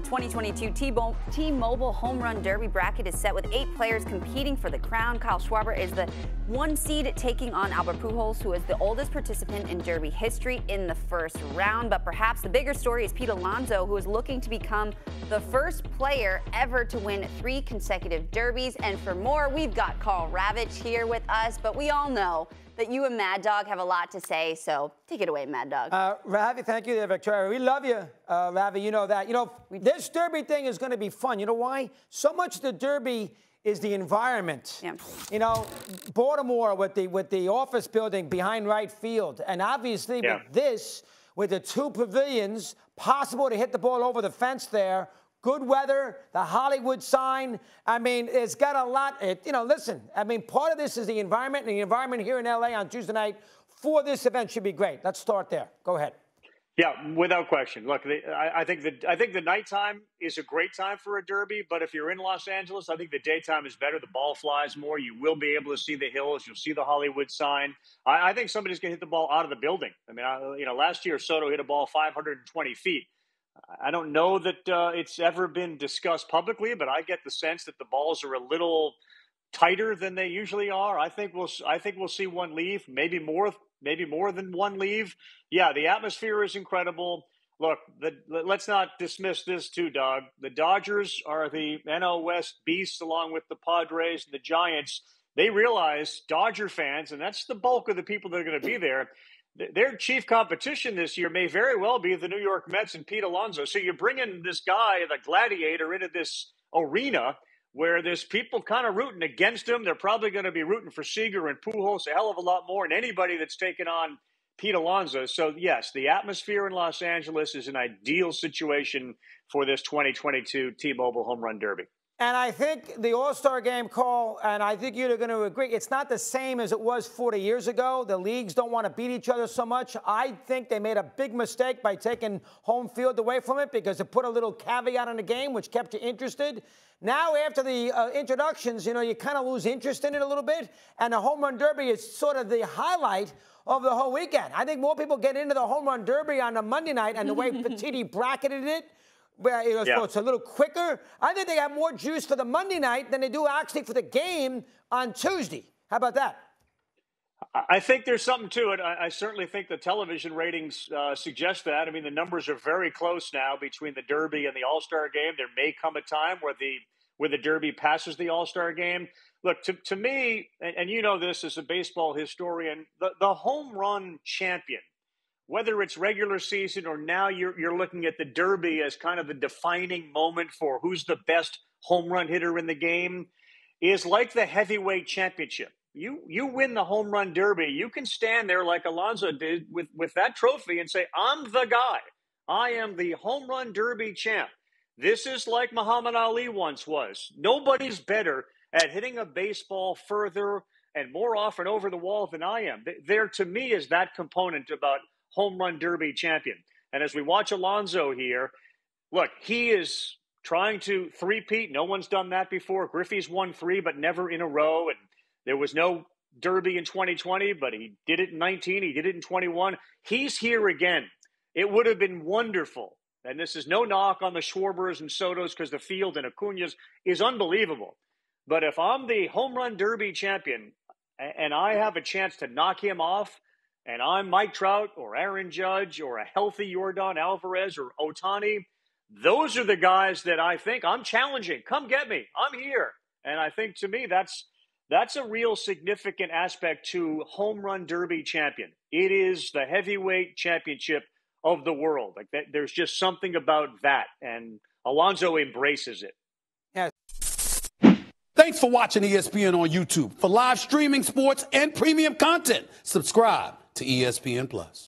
The 2022 T-Mobile Home Run Derby bracket is set with eight players competing for the crown. Kyle Schwarber is the one seed taking on Albert Pujols, who is the oldest participant in Derby history in the first round. But perhaps the bigger story is Pete Alonso, who is looking to become the first player ever to win three consecutive Derbies. And for more, we've got Karl Ravech here with us. But we all know that you and Mad Dog have a lot to say, so take it away, Mad Dog. Uh, Ravi, thank you there, Victoria. We love you, uh, Ravi. You know that. You know, this Derby thing is going to be fun. You know why? So much the Derby is the environment. Yeah. You know, Baltimore with the with the office building behind right field, and obviously yeah. with this, with the two pavilions, possible to hit the ball over the fence there good weather, the Hollywood sign. I mean, it's got a lot. It, you know, listen, I mean, part of this is the environment, and the environment here in LA on Tuesday night for this event should be great. Let's start there. Go ahead. Yeah, without question. Look, I, I, think the I think the nighttime is a great time for a derby, but if you're in Los Angeles, I think the daytime is better. The ball flies more. You will be able to see the hills. You'll see the Hollywood sign. I, I think somebody's going to hit the ball out of the building. I mean, I, you know, last year Soto hit a ball 520 feet. I don't know that uh, it's ever been discussed publicly, but I get the sense that the balls are a little tighter than they usually are. I think we'll I think we'll see one leave, maybe more, maybe more than one leave. Yeah, the atmosphere is incredible. Look, the, let's not dismiss this too, Doug. The Dodgers are the NL West beasts, along with the Padres and the Giants. They realize Dodger fans, and that's the bulk of the people that are going to be there their chief competition this year may very well be the New York Mets and Pete Alonso. So you bring in this guy, the gladiator, into this arena where there's people kind of rooting against him. They're probably going to be rooting for Seager and Pujols a hell of a lot more than anybody that's taken on Pete Alonso. So yes, the atmosphere in Los Angeles is an ideal situation for this 2022 T-Mobile Home Run Derby. And I think the All Star game call, and I think you're going to agree, it's not the same as it was 40 years ago. The leagues don't want to beat each other so much. I think they made a big mistake by taking home field away from it because it put a little caveat on the game, which kept you interested. Now, after the uh, introductions, you know, you kind of lose interest in it a little bit. And the home run derby is sort of the highlight of the whole weekend. I think more people get into the home run derby on a Monday night and the way Petiti bracketed it you know, yeah. so it's a little quicker. I think they have more juice for the Monday night than they do actually for the game on Tuesday. How about that? I think there's something to it. I, I certainly think the television ratings uh, suggest that. I mean, the numbers are very close now between the Derby and the All Star game. There may come a time where the where the Derby passes the All Star game. Look, to, to me, and, and you know this as a baseball historian, the, the home run champion whether it's regular season or now you're, you're looking at the Derby as kind of the defining moment for who's the best home run hitter in the game, is like the heavyweight championship. You you win the home run derby, you can stand there like Alonso did with, with that trophy and say, I'm the guy. I am the home run derby champ. This is like Muhammad Ali once was. Nobody's better at hitting a baseball further and more often over the wall than I am. There, to me, is that component about home run derby champion. And as we watch Alonso here, look, he is trying to three-peat. No one's done that before. Griffey's won three, but never in a row. And there was no derby in 2020, but he did it in 19. He did it in 21. He's here again. It would have been wonderful. And this is no knock on the Schwarbers and Sotos because the field and Acuna's is unbelievable. But if I'm the home run derby champion and I have a chance to knock him off and I'm Mike Trout or Aaron Judge or a healthy Yordan Alvarez or Ohtani, those are the guys that I think I'm challenging. Come get me. I'm here. And I think to me that's that's a real significant aspect to home run derby champion. It is the heavyweight championship of the world. Like that, there's just something about that, and Alonso embraces it. Yeah. Thanks for watching ESPN on YouTube. For live streaming sports and premium content, subscribe to ESPN Plus.